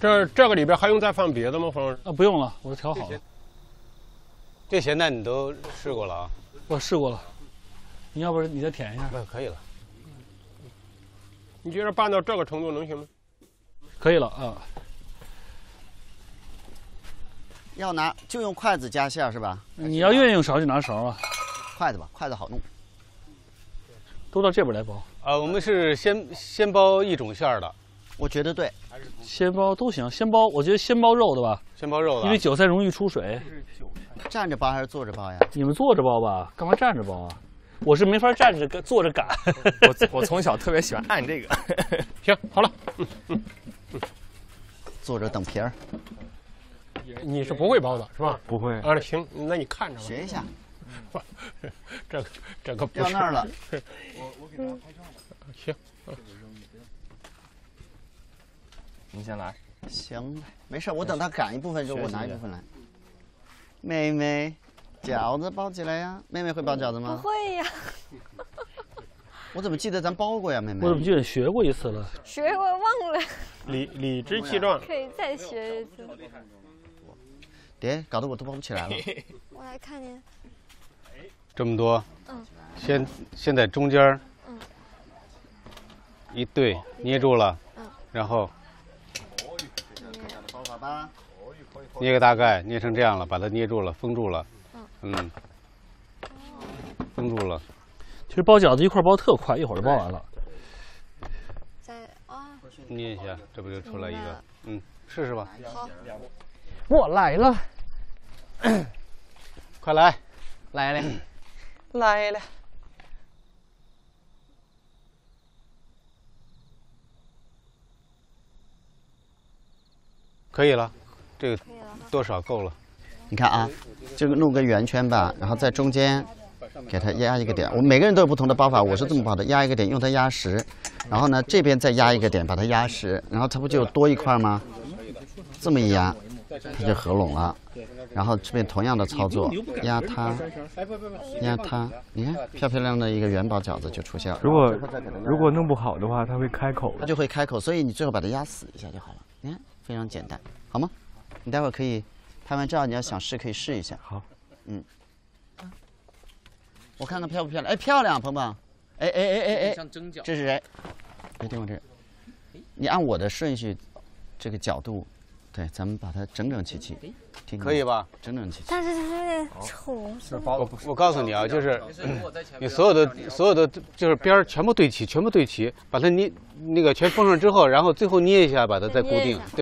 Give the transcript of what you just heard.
这这个里边还用再放别的吗，冯老师？啊，不用了，我调好了，这咸蛋你都试过了啊？我试过了。你要不你再舔一下？不，可以了。你觉得拌到这个程度能行吗？可以了啊。要拿就用筷子夹馅儿是吧？你要愿意用勺就拿勺啊。筷子吧，筷子好弄。都到这边来包。呃，我们是先先包一种馅儿的，我觉得对。先包都行，先包，我觉得先包肉的吧，先包肉的，因为韭菜容易出水。站着包还是坐着包呀？你们坐着包吧，干嘛站着包啊？我是没法站着跟坐着擀。我我从小特别喜欢按这个。行，好了。坐着等皮儿。你是不会包的是吧？不会。啊，行，那你看着吧。学一下。这个这个掉那儿了。我我给大家拍照吧。行。你先来。行，没事，我等他擀一部分时候，我拿一部分来。妹妹，饺子包起来呀！妹妹会包饺子吗？不会呀。我怎么记得咱包过呀，妹妹？我怎么记得学过一次了？学过忘了。理理直气壮。可以再学一次。爹，搞得我都包不起来了。我来看您。这么多。嗯。先先在中间。嗯。一对，捏住了。嗯。然后。吧。捏个大概，捏成这样了，把它捏住了，封住了。嗯。嗯。封住了。其实包饺子一块包特快，一会儿就包完了。再啊。捏一下，这不就出来一个？嗯，试试吧。好。我来了。快来，来了，来了。可以了，这个多少够了。你看啊，这个弄个圆圈吧，然后在中间给它压一个点。我们每个人都有不同的包法，我是这么包的：压一个点，用它压实，然后呢这边再压一个点，把它压实，然后它不就多一块吗？这么一压，它就合拢了。然后这边同样的操作，压它，压它，你看漂漂亮的一个元宝饺子就出现了。如果如果弄不好的话，它会开口。它就会开口，所以你最后把它压死一下就好了。你看，非常简单，好吗？你待会儿可以拍完照，你要想试可以试一下。好，嗯。我看看漂不漂亮？哎，漂亮，鹏鹏。哎哎哎哎哎，这是谁？别盯我这，你按我的顺序，这个角度。对，咱们把它整整齐齐，可以吧？整整齐齐。但是它有点丑。我我告诉你啊，就是你所有的所有的就是边儿全部对齐，全部对齐，把它捏那个全封上之后，然后最后捏一下，把它再固定。